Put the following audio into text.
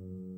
Mm-hmm.